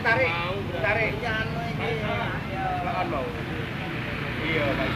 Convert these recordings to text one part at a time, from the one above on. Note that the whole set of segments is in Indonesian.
ditarik, ditarik. Jangan mau. Iya, Pak.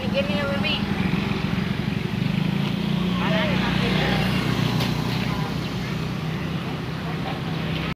Daddy, get in over.